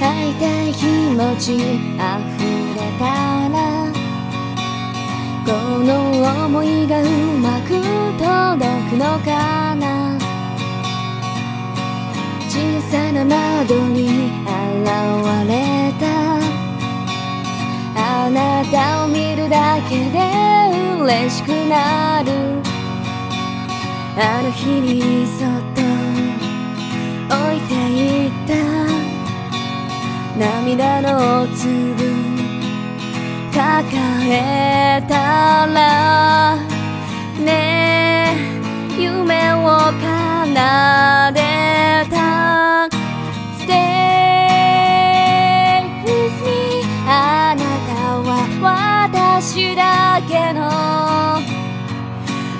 たい気持ち溢れたらこの想いがうまく届くのかな。小さな窓に現れた。あなたを見るだけで嬉しくなる。あの日にそっと置いていった。涙の粒抱えたらねえ夢を奏でた Stay with me あなたは私だけの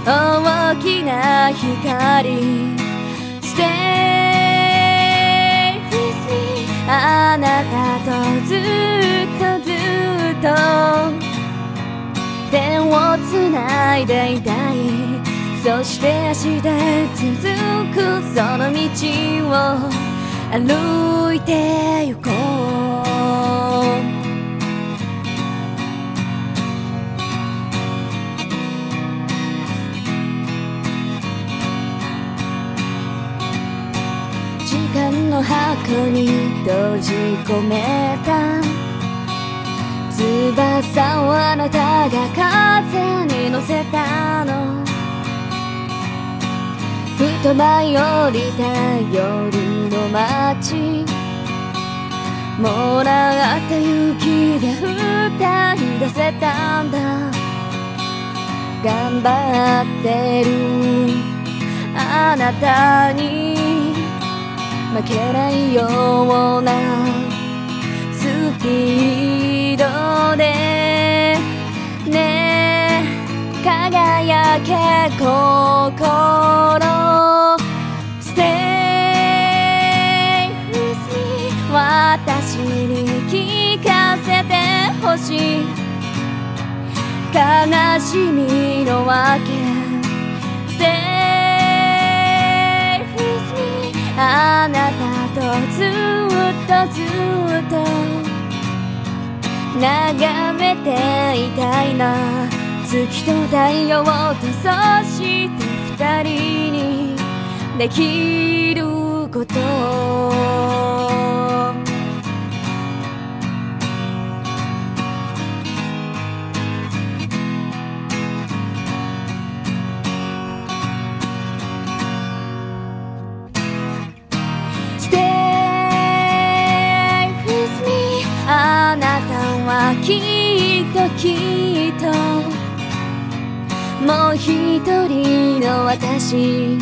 大きな光 Stay あなたとずっとずっと手をつないでいたいそして明日続くその道を歩いて行こう箱に閉じ込めた。翼をあなたが風に乗せたの。ふと舞い降りた夜の街。もらった雪で歌い出せたんだ。頑張ってる。あなたに。負けないようなスピードでねえ輝け心。Stay with me 私に聞かせてほしい。悲しみのわけ。Stay あなたとずっとずっと眺めていたいな。月と太陽とそして二人にできること「きっともう一人の私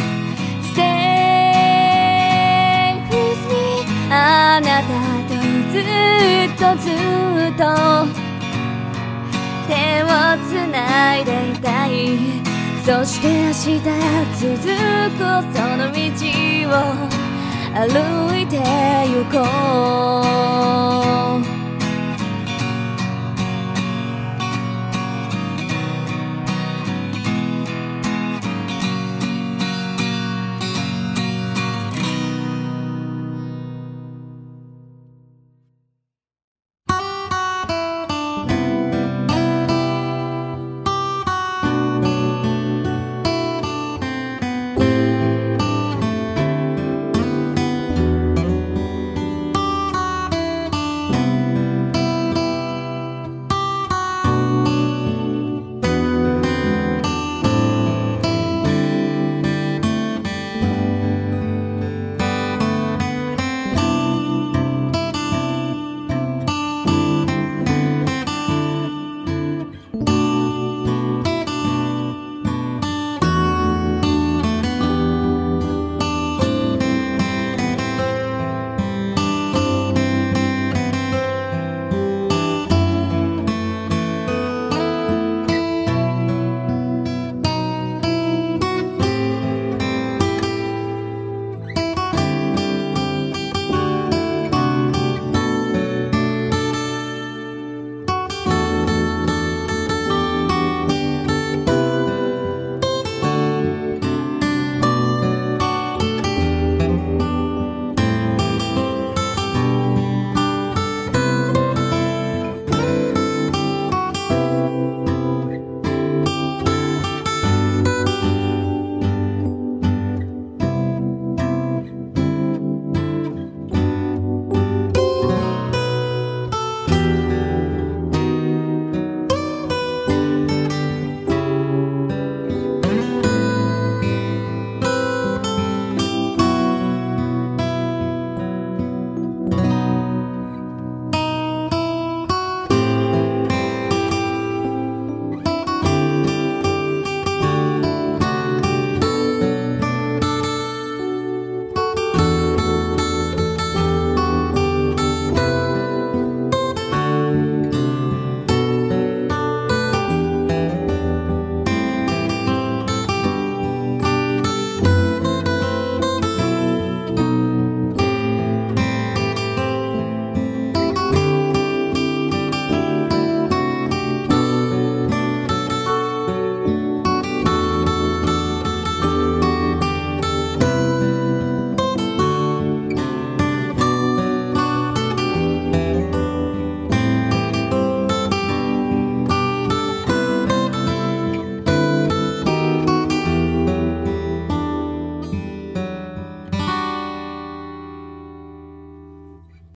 Stay with me あなたとずっとずっと手をつないでいたいそして明日続くその道を歩いて行こう。